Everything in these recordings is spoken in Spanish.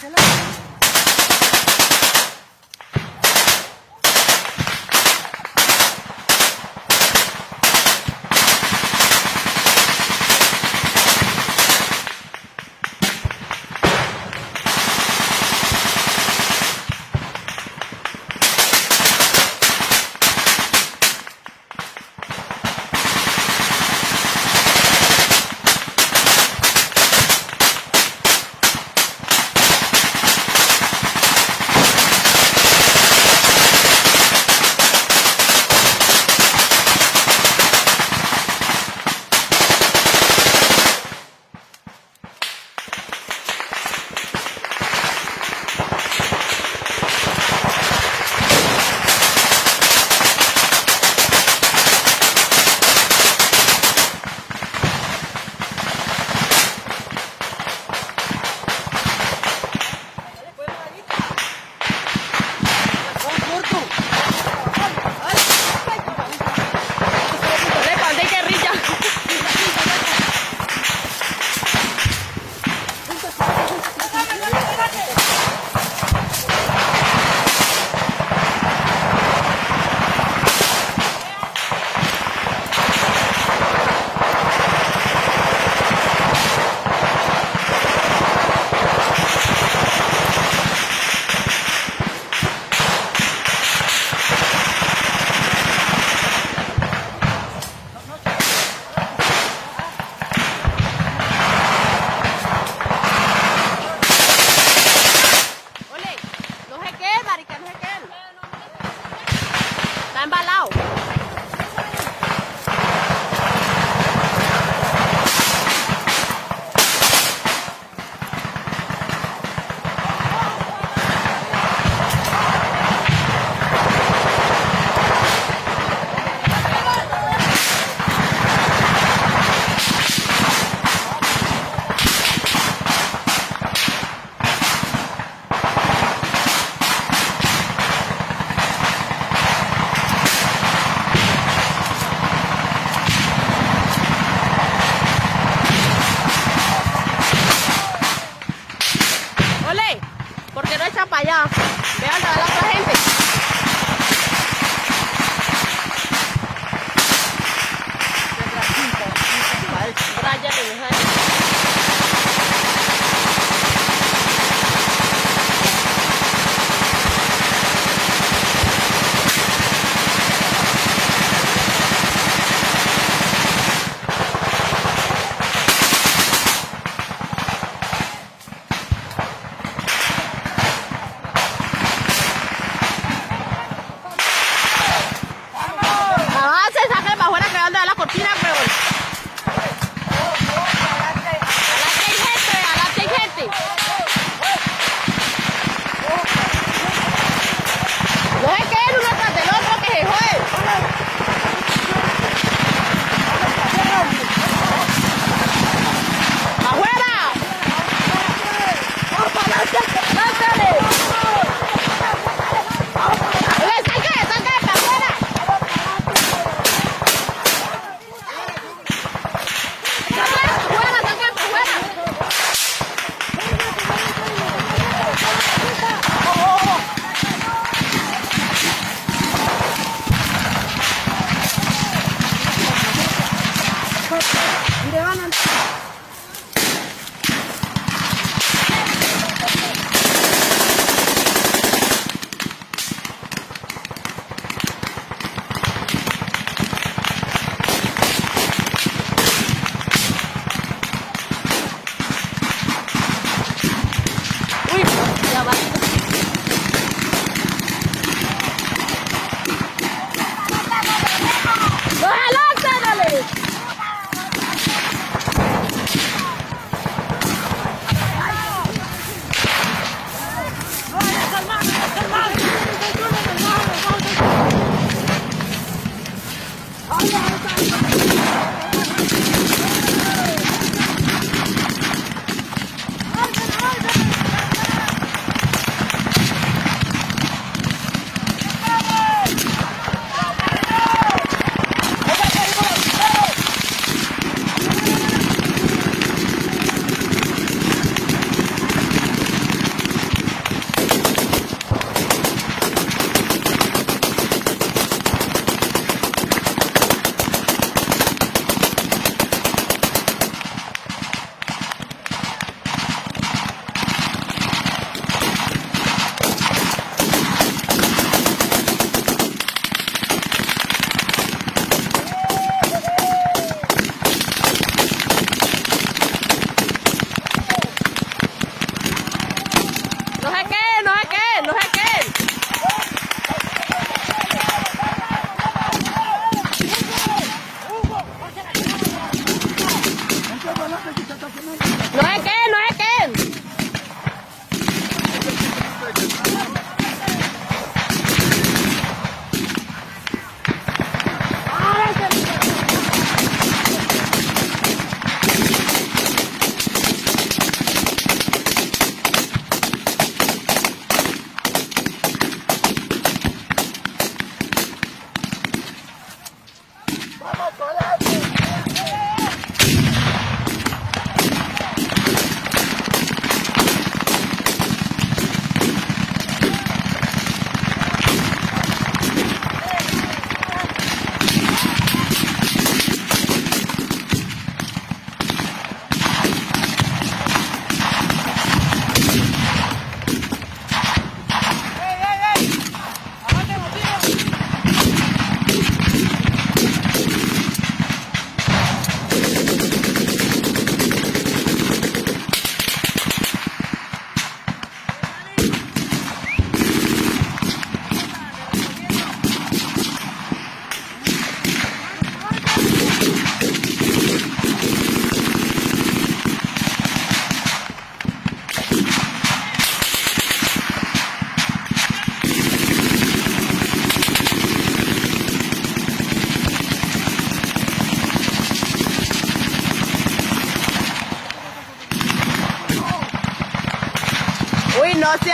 चलो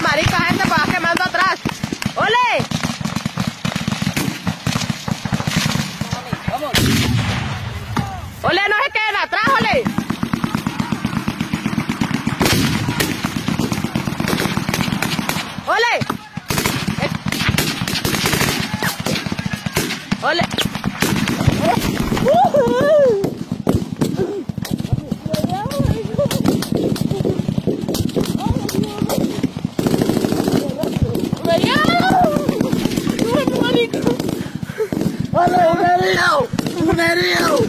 no sea Muriel! Muriel!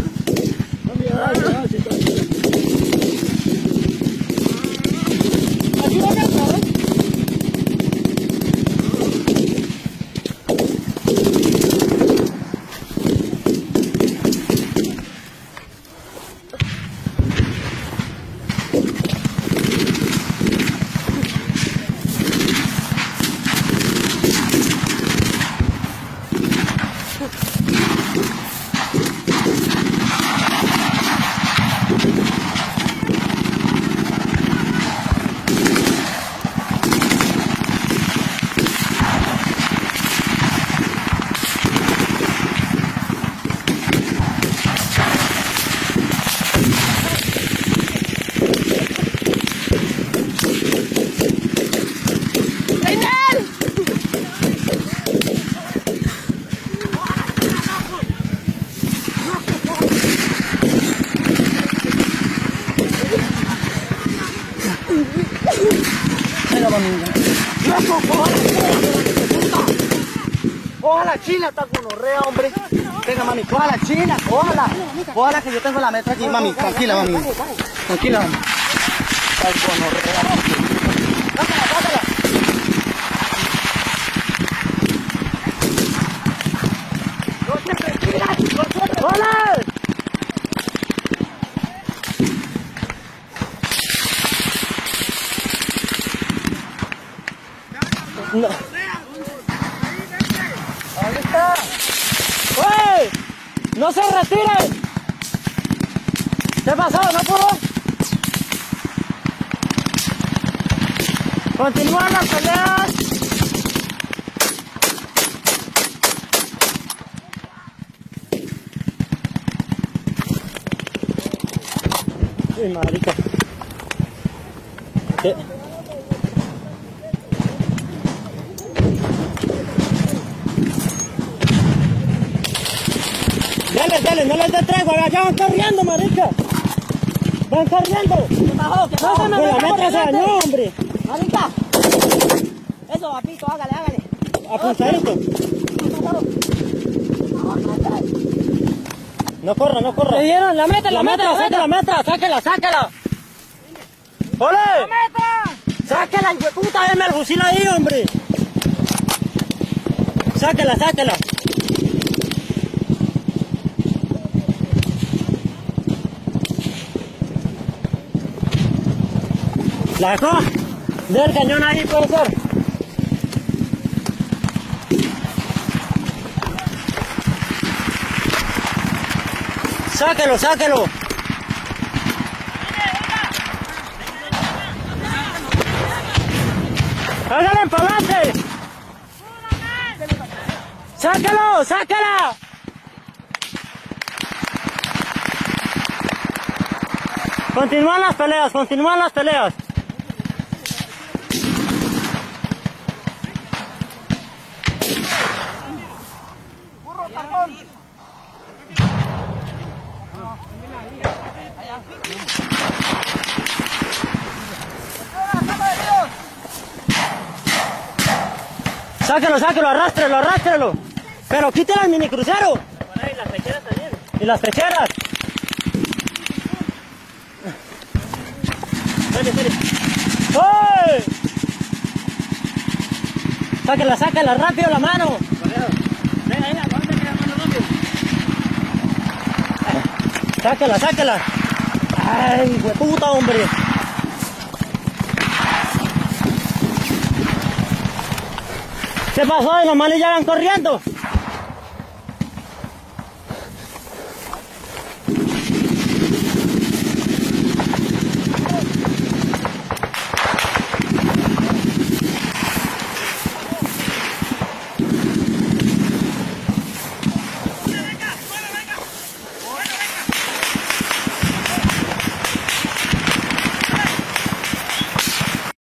Venga, mami. Ojalá China está con orrea, hombre. Venga, mami, ojalá China, ojalá. Ojalá que yo tengo la metra aquí, mami. Tranquila, mami. Tranquila, mami. Está orrea. Sácala, sácala. No te retiras, no te retiras. ¡Hola! No. Ahí está. ¡Uy! ¡No se retiren! ¿Qué pasó? ¿No pudo? Continúan las peleas. Uy, marica. ¿Qué? Dale, dale, no les dé tregua, ya van corriendo, marica. Van corriendo. ¿Qué bajó? ¿Qué No, con la metra se dañó, hombre. Marica. Eso, papito, hágale, hágale. Apuntadito. No corra, no corra. ¿Le dieron la meta, La metra, saque la metra, sáquela, sáquela. ¡Ole! meta! ¡Sáquela, hijo de puta! ¡Déme el fusil ahí, hombre! ¡Sáquela, sáquela! ¿La dejó? Ve el cañón ahí, puede ser. Sáquelo, sáquelo. ¡Hágale para adelante! ¡Sáquelo! ¡Sáquela! Continúan las peleas, continúan las peleas. Sáquelo, sáquelo, arrástrelo, arrástrelo. Pero quítale el mini crucero. Y las pecheras también. Y las pecheras. Dale, dale. ¡Ay! Sáquela, sáquela, rápido la mano. Venga, venga, Sácala, sácala. Ay, hijo puta, hombre. ¿Qué pasó? Los males ya van corriendo.